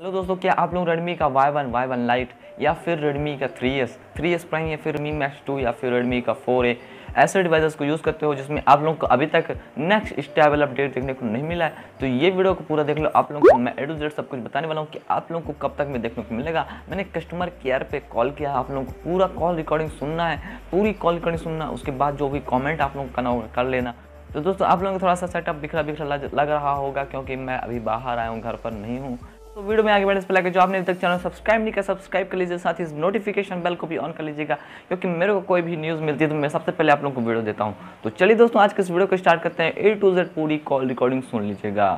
Hello दोस्तों, क्या आप लोग रेडमी का Y one Y one lite या फिर रेडमी का three S three S prime या फिर रेडमी मैक्स टू या फिर रेडमी का फोर ए ऐसे डिवाइसेस को यूज़ करते हो जिसमें आप लोगों को अभी तक नेक्स्ट स्टेबल अपडेट देखने को नहीं मिला है? तो ये वीडियो को पूरा देख लो। आप लोगों को मैं ए टू जेड सब कुछ बताने वाला हूँ कि आप लोगों को कब तक में देखने को मिलेगा। मैंने कस्टमर केयर पे कॉल किया, आप लोगों को पूरा कॉल रिकॉर्डिंग सुनना है, पूरी कॉल रिकॉर्डिंग सुनना उसके बाद जो भी कॉमेंट आप लोगों को करना होगा कर लेना। तो दोस्तों, आप लोगों को थोड़ा सा सेटअप बिखरा बिखरा लग रहा होगा क्योंकि मैं अभी बाहर आया हूँ, घर पर नहीं हूँ। तो वीडियो में आगे बढ़ने से पहले जो आपने अभी तक चैनल सब्सक्राइब नहीं किया, सब्सक्राइब कर लीजिए, साथ ही नोटिफिकेशन बेल को भी ऑन कर लीजिएगा, क्योंकि मेरे को कोई भी न्यूज़ मिलती है तो मैं सबसे पहले आप लोगों को वीडियो देता हूँ तो चलिए दोस्तों, आज के इस वीडियो को स्टार्ट करते हैं ए टू जेड पूरी कॉल रिकॉर्डिंग सुन लीजिएगा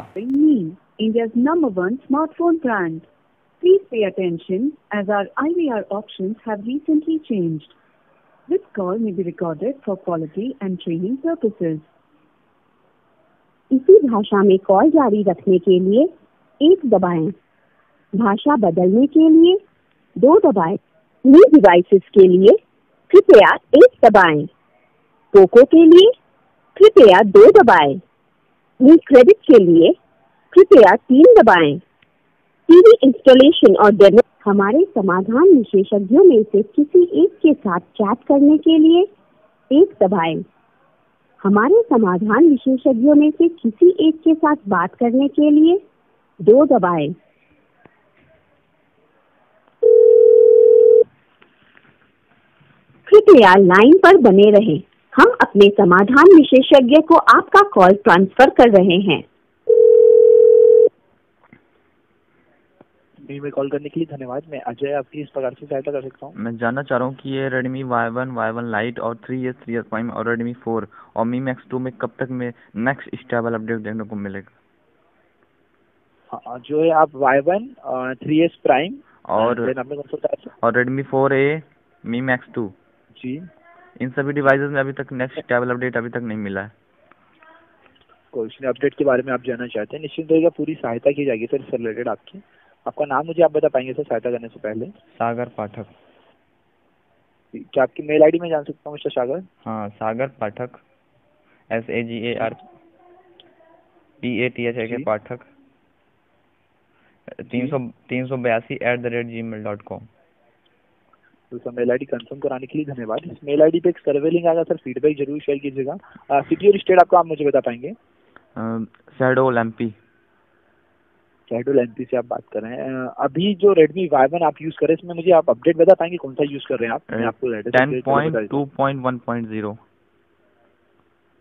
India's number one smartphone brand. Please pay attention, as our IVR options have recently changed. This call may be recorded for quality and training purposes. इसी भाषा में call जारी रखने के लिए एक दबाएँ भाषा बदलने के लिए, दो दबाएँ न्यू डिवाइसेस के लिए, कृपया एक दबाएँ। पोको के लिए, कृपया दो दबाएँ। न्यू क्रेडिट के लिए, कृपया तीन दबाएँ। टीवी इंस्टॉलेशन और डेमो हमारे समाधान विशेषज्ञों में से किसी एक के साथ चैट करने के लिए, एक दबाएँ। हमारे समाधान विशेषज्ञों में से किसी एक के साथ बात करने के लिए, दो दबाएँ। कृपया लाइन पर बने रहें। हम अपने समाधान विशेषज्ञ को आपका कॉल ट्रांसफ़र कर रहे हैं। में कॉल करने के लिए धन्यवाद। मैं अजय आपकी इस प्रकार से सहायता कर सकता हूँ। मैं जानना चाह रहा हूँ कि ये Redmi Y one Y one lite और three S three S prime और रेडमी फोर और मी मैक्स टू में कब तक में नेक्स्ट स्टेबल अपडेट देखने को मिलेगा? हाँ, जो है आप Y one three S prime और Redmi four A Mi Max two जी। इन सभी डिवाइसेस में अभी तक नेक्स्ट स्टेबल अपडेट अभी तक नहीं मिला है। क्वेश्चन अपडेट के बारे में आप जानना चाहते हैं निश्चित रहेगा पूरी सहायता की जाएगी सर इससे रिलेटेड आपकी। आपका नाम मुझे आप बता पाएँगे सर सहायता करने से पहले। सागर पाठक। क्या आपकी मेल आईडी में जान सकता हूँ मिस्टर सागर? हाँ Sagar Pathak. S A G A R P A T H A K Pathak. तीन सौ तीन सौ बयासी at the rate Gmail dot com तो सर मेल आईडी कंफर्म कराने के लिए धन्यवाद। इस मेल आईडी पे एक सर्वे लिंक आएगा सर फीडबैक ज़रूर शेयर कीजिएगा। सिटी और स्टेट आपको आप मुझे बता पाएँगे? सैडोल एम पी कैडोल एमपी से आप बात कर रहे हैं। अभी जो रेडमी वाई वन आप यूज़ कर रहे हैं इसमें मुझे आप अपडेट बता पाएँगे कौन सा यूज़ कर रहे हैं आप? मैं आपको लेटेस्ट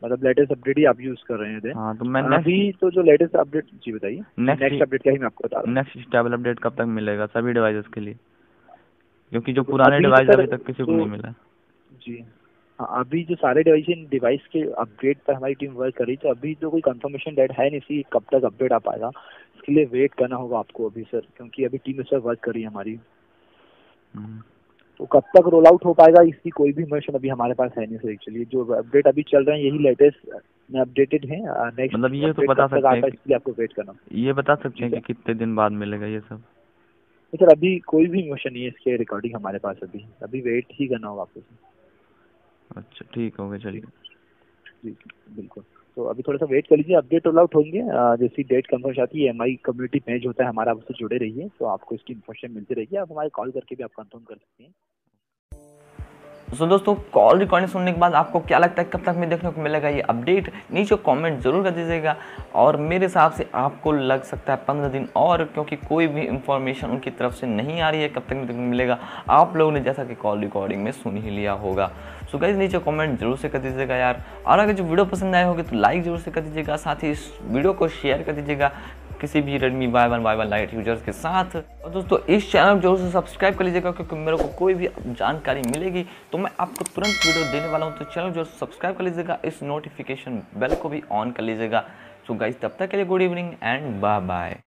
मतलब लेटेस्ट अपडेट ही आप यूज़ कर रहे हैं हाँ तो मैं अभी तो जो लेटेस्ट अपडेट जी बताइए। नेक्स्ट अपडेट क्या ही मैं आपको बता रहा हूँ। नेक्स्ट स्टेबल अपडेट कब तक मिलेगा सभी डिवाइसेस के लिए? क्योंकि जो पुराने तो डिवाइस अभी तक किसी को नहीं मिला। जी हाँ अभी जो सारे डिवाइस डिवाइस के अपडेट पर हमारी टीम वर्क कर रही है, तो अभी तो कोई कंफर्मेशन डेट है नहीं सी कब तक अपडेट आ पाएगा। इसके लिए वेट करना होगा आपको अभी सर क्योंकि अभी टीम इस पर वर्क कर रही है हमारी। हम्म, तो कब तक रोल आउट हो पाएगा इसकी कोई भी इन्फॉर्मेशन अभी हमारे पास है नहीं सर एक्चुअली जो अपडेट अभी चल रहे हैं यही लेटेस्ट में अपडेटेड है नेक्स्ट मतलब ये तो बता सकते हैं आपको वेट करना। ये बता सकते हैं कि कितने दिन बाद मिलेगा ये सब? तो सर अभी कोई भी मोशन नहीं है इसके रिकॉर्डिंग हमारे पास अभी। अभी वेट ही करना होगा आपको अच्छा ठीक हो गया चलिए। बिल्कुल। तो अभी थोड़ा सा वेट कर लीजिए अपडेट ऑल आउट होंगे। जैसी डेट कन्फर्म आती है एम आई कम्युनिटी पेज होता है हमारा उससे जुड़े रहिए। तो आपको इसकी इन्फॉर्मेशन मिलती रहेगी। आप हमारे कॉल करके भी आप कन्फर्म कर सकते हैं। सो दोस्तों कॉल रिकॉर्डिंग सुनने के बाद आपको क्या लगता है, कब तक में देखने को मिलेगा ये अपडेट नीचे कमेंट ज़रूर कर दीजिएगा। और मेरे हिसाब से आपको लग सकता है पंद्रह दिन और, क्योंकि कोई भी इंफॉर्मेशन उनकी तरफ़ से नहीं आ रही है, कब तक में देखने को मिलेगा? आप लोगों ने जैसा कि कॉल रिकॉर्डिंग में सुन ही लिया होगा। सो गाइज़ नीचे कमेंट ज़रूर से कर दीजिएगा यार। और अगर जो वीडियो पसंद आए होगी तो लाइक ज़रूर से कर दीजिएगा। साथ ही इस वीडियो को शेयर कर दीजिएगा। किसी भी one Y one lite users के साथ। और दोस्तों, इस चैनल को ज़रूर से सब्सक्राइब कर लीजिएगा, क्योंकि मेरे को कोई भी जानकारी मिलेगी तो मैं आपको तुरंत वीडियो देने वाला हूँ। तो चैनल ज़रूर सब्सक्राइब कर लीजिएगा, इस नोटिफिकेशन बेल को भी ऑन कर लीजिएगा। सो गाइस तब तक के लिए good evening and bye bye